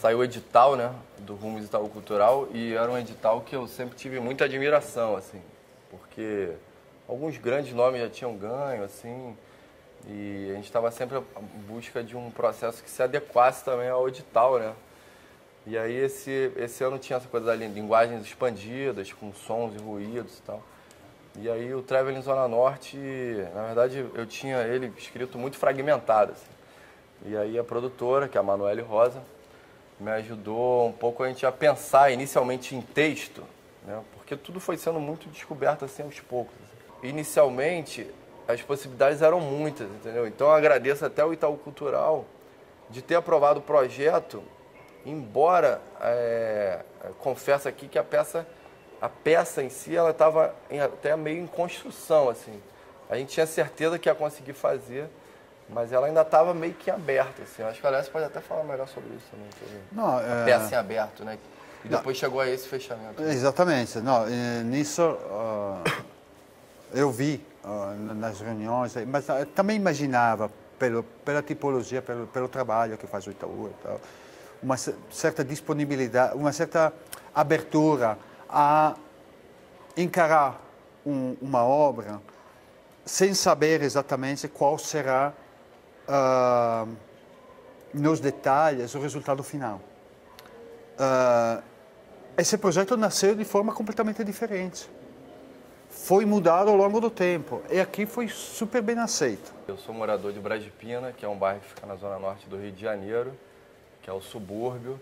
saiu o edital, né, do Rumos Itaú Cultural e era um edital que eu sempre tive muita admiração, assim, porque alguns grandes nomes já tinham ganho, assim, e a gente estava sempre em busca de um processo que se adequasse também ao edital, né? E aí esse, esse ano tinha essa coisa da linguagens expandidas, com sons e ruídos e tal. E aí o Traveling Zona Norte, na verdade eu tinha ele escrito muito fragmentado, assim. E aí a produtora, que é a Manuele Rosa, me ajudou um pouco a gente a pensar inicialmente em texto, né? Porque tudo foi sendo muito descoberto assim aos poucos. Inicialmente as possibilidades eram muitas, entendeu? Então agradeço até o Itaú Cultural de ter aprovado o projeto, embora é, confesso aqui que a peça, a peça em si, ela estava até meio em construção, assim. A gente tinha certeza que ia conseguir fazer, mas ela ainda estava meio que aberta, assim. Acho que a Alessia pode até falar melhor sobre isso também. Sobre Não, a é... peça em aberto, né? E depois Não. chegou a esse fechamento. Exatamente. Não, nisso uh, eu vi nas reuniões, mas também imaginava, pelo, pela tipologia, pelo, pelo trabalho que faz o Itaú e tal, uma certa disponibilidade, uma certa abertura a encarar um, uma obra sem saber exatamente qual será, uh, nos detalhes, o resultado final. Uh, esse projeto nasceu de forma completamente diferente foi mudado ao longo do tempo. E aqui foi super bem aceito. Eu sou morador de Brasipina, que é um bairro que fica na zona norte do Rio de Janeiro, que é o subúrbio.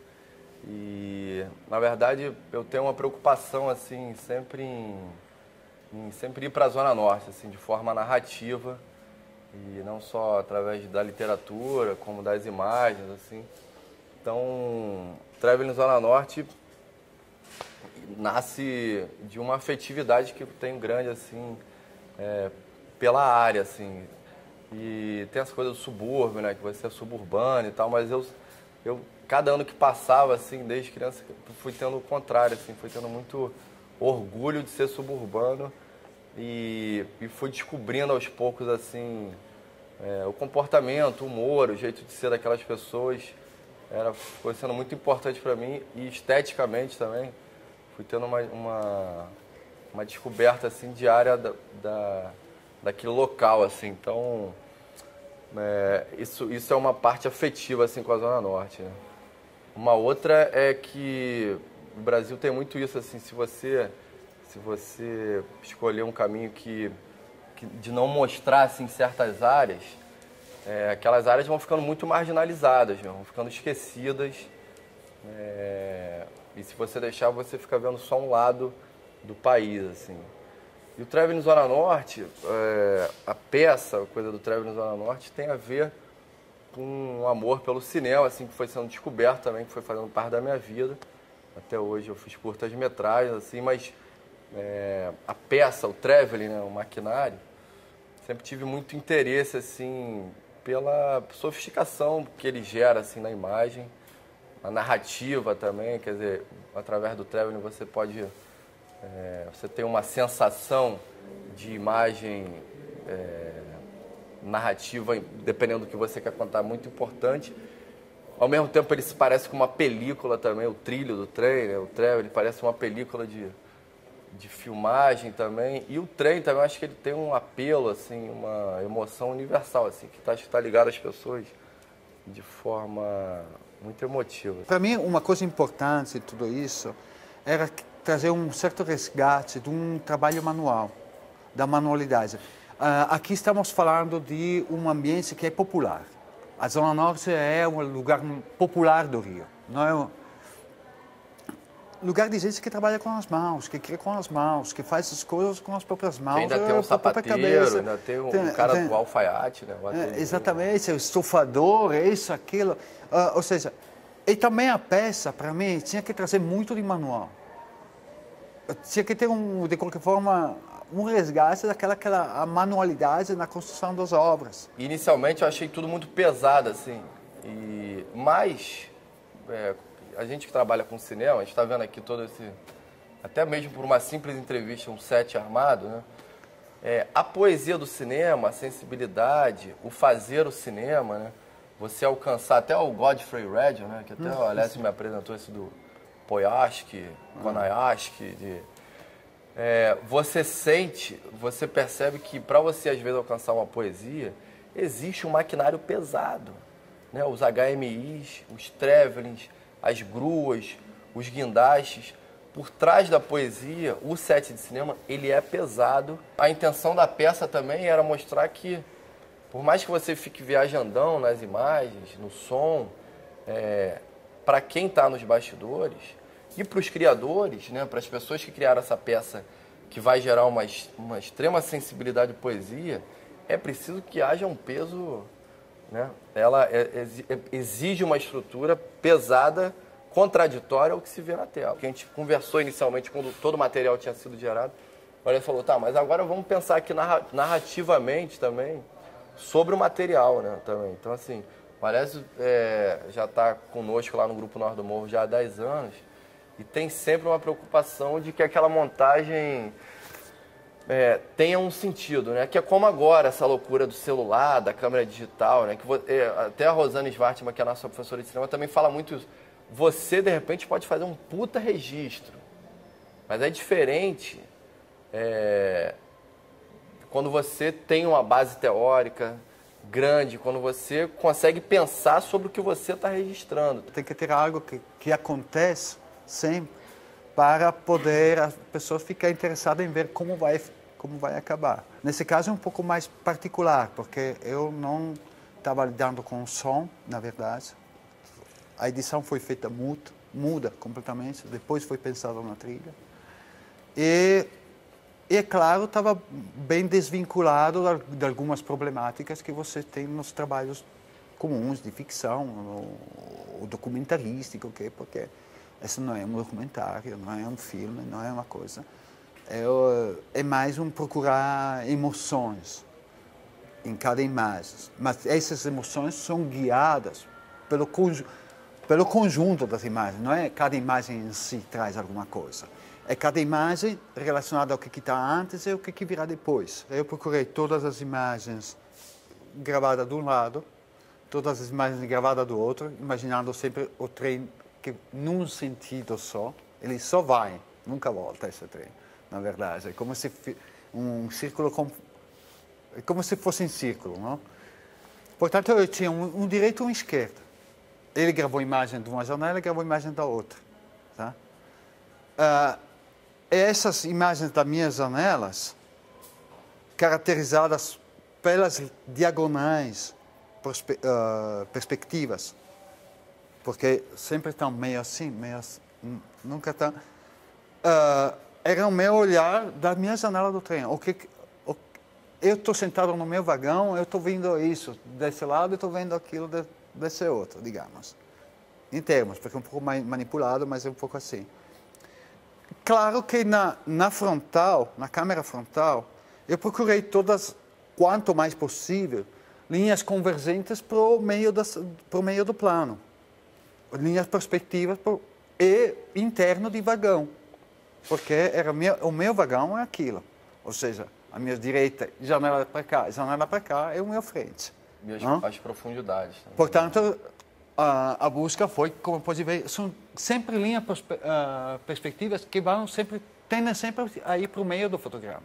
E, na verdade, eu tenho uma preocupação, assim, sempre em, em sempre ir para a zona norte, assim, de forma narrativa. E não só através da literatura, como das imagens, assim. Então, Traveling Zona Norte nasce de uma afetividade que eu tenho grande, assim, é, pela área, assim. E tem as coisas do subúrbio, né, que você é suburbano e tal, mas eu, eu cada ano que passava, assim, desde criança, fui tendo o contrário, assim, fui tendo muito orgulho de ser suburbano e, e fui descobrindo aos poucos, assim, é, o comportamento, o humor, o jeito de ser daquelas pessoas era foi sendo muito importante para mim e esteticamente também fui tendo uma, uma, uma descoberta assim diária da, da, daquele local assim então é, isso isso é uma parte afetiva assim com a zona norte né? uma outra é que o Brasil tem muito isso assim se você se você escolher um caminho que, que de não mostrar assim certas áreas é, aquelas áreas vão ficando muito marginalizadas vão ficando esquecidas é, e se você deixar, você fica vendo só um lado do país, assim. E o Traveling Zona Norte, é, a peça, a coisa do Traveling Zona Norte, tem a ver com um amor pelo cinema, assim, que foi sendo descoberto também, que foi fazendo parte da minha vida. Até hoje eu fiz curtas metragens, assim, mas é, a peça, o Traveling, né, o maquinário, sempre tive muito interesse, assim, pela sofisticação que ele gera, assim, na imagem a narrativa também, quer dizer, através do traveling você pode, é, você tem uma sensação de imagem é, narrativa, dependendo do que você quer contar, muito importante. Ao mesmo tempo ele se parece com uma película também, o trilho do trem, né? o traveling parece uma película de, de filmagem também. E o trem também, acho que ele tem um apelo, assim, uma emoção universal, assim, que está tá ligado às pessoas de forma muito emotivo. Para mim, uma coisa importante de tudo isso era trazer um certo resgate de um trabalho manual, da manualidade. Uh, aqui estamos falando de um ambiente que é popular. A Zona Norte é um lugar popular do Rio. Não é lugar de gente que trabalha com as mãos, que cria com as mãos, que faz as coisas com as próprias mãos. Ainda tem um sapateiro, ainda tem um tem, cara tem, do alfaiate, né? É, exatamente, o estufador, isso, aquilo. Uh, ou seja, e também a peça, para mim, tinha que trazer muito de manual. Tinha que ter, um, de qualquer forma, um resgate daquela aquela, a manualidade na construção das obras. Inicialmente eu achei tudo muito pesado, assim. E, mas, é, a gente que trabalha com cinema, a gente está vendo aqui todo esse. Até mesmo por uma simples entrevista, um set armado, né? É, a poesia do cinema, a sensibilidade, o fazer o cinema, né? você alcançar até o Godfrey Red, né? Que até o Alessio me apresentou esse do Poyaski, Konayaski, de é, você sente, você percebe que para você às vezes alcançar uma poesia, existe um maquinário pesado. Né? Os HMIs, os travelings, as gruas, os guindastes. Por trás da poesia, o set de cinema, ele é pesado. A intenção da peça também era mostrar que, por mais que você fique viajandão nas imagens, no som, é, para quem está nos bastidores, e para os criadores, né, para as pessoas que criaram essa peça que vai gerar uma, uma extrema sensibilidade de poesia, é preciso que haja um peso. Né? Ela é, é, exige uma estrutura pesada, contraditória ao que se vê na tela. Que a gente conversou inicialmente quando todo o material tinha sido gerado. Olha, falou, tá, mas agora vamos pensar aqui narrativamente também sobre o material, né? Também. Então, assim, parece é, já está conosco lá no Grupo Norte do Morro já há 10 anos e tem sempre uma preocupação de que aquela montagem é, tenha um sentido, né? Que é como agora essa loucura do celular, da câmera digital, né? Que é, até a Rosana Svartman, que é a nossa professora de cinema, também fala muito isso. Você, de repente, pode fazer um puta registro, mas é diferente é, quando você tem uma base teórica grande, quando você consegue pensar sobre o que você está registrando. Tem que ter algo que, que acontece sempre para poder a pessoa ficar interessada em ver como vai como vai acabar. Nesse caso é um pouco mais particular, porque eu não estava lidando com o som, na verdade. A edição foi feita muda, muda completamente, depois foi pensada na trilha. E, e é claro, estava bem desvinculado de algumas problemáticas que você tem nos trabalhos comuns de ficção, ou documentarístico, okay? porque isso não é um documentário, não é um filme, não é uma coisa. É, mais um procurar emoções em cada imagem. Mas essas emoções são guiadas pelo, pelo conjunto das imagens. Não é cada imagem em si traz alguma coisa. É cada imagem relacionada ao que está antes e ao que virá depois. Eu procurei todas as imagens gravadas de um lado, todas as imagens gravadas do outro, imaginando sempre o trem que num sentido só, ele só vai, nunca volta esse trem, na verdade. É como se um círculo, com, é como se fosse um círculo, não? Portanto, eu tinha um, um direito e um esquerdo. Ele gravou a imagem de uma janela gravou a imagem da outra. Tá? Uh, essas imagens das minhas janelas, caracterizadas pelas diagonais uh, perspectivas, porque sempre estão meio assim, meio assim, nunca estão. Uh, era o meu olhar da minha janela do trem. O que, o, eu estou sentado no meu vagão, eu estou vendo isso desse lado, e estou vendo aquilo de, desse outro, digamos. Em termos, porque é um pouco manipulado, mas é um pouco assim. Claro que na, na frontal, na câmera frontal, eu procurei todas, quanto mais possível, linhas convergentes para o meio, meio do plano linhas perspectivas por, e interno de vagão, porque era meu, o meu vagão é aquilo, ou seja, a minha direita, janela para cá, janela para cá é o meu frente. E as, as profundidades. Também. Portanto, a, a, busca foi, como pode ver, são sempre linhas perspe, uh, perspectivas que vão sempre, tendem sempre a ir para o meio do fotograma.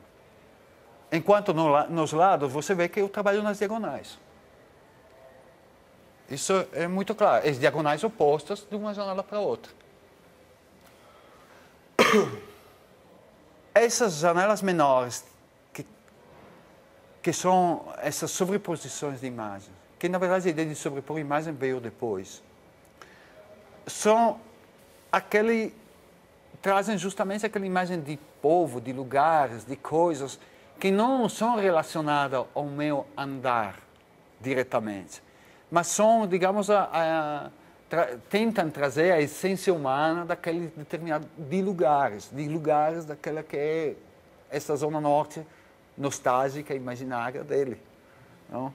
Enquanto no, nos lados você vê que eu trabalho nas diagonais. Isso é muito claro. As diagonais opostas de uma janela para outra. Essas janelas menores, que, que são essas sobreposições de imagens, que na verdade a ideia de sobrepor imagem veio depois, são aquele. trazem justamente aquela imagem de povo, de lugares, de coisas que não são relacionadas ao meu andar diretamente mas são, digamos, a, a, tra, tentam trazer a essência humana daquele determinado de lugares, de lugares daquela que é essa zona norte nostálgica, imaginária dele. Não?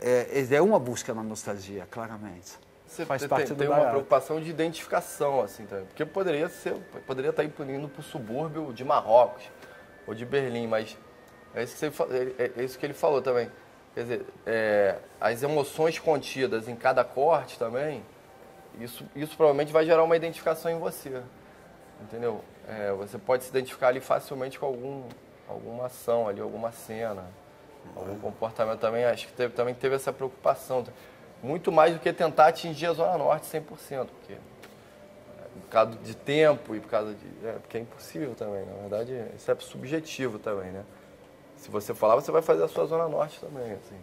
É, é uma busca na nostalgia, claramente. Você Faz tem, parte tem uma preocupação de identificação, assim, também. Porque poderia ser, poderia estar indo para o subúrbio de Marrocos ou de Berlim, mas é isso que, você, é, é isso que ele falou também quer dizer, é, as emoções contidas em cada corte também, isso, isso provavelmente vai gerar uma identificação em você. Entendeu? É, você pode se identificar ali facilmente com algum, alguma ação ali, alguma cena, algum comportamento também. Acho que teve, também teve essa preocupação. Muito mais do que tentar atingir a Zona Norte 100%, porque por causa de tempo e por causa de. É, porque é impossível também, na verdade, isso é subjetivo também, né? Se você falar, você vai fazer a sua Zona Norte também, assim.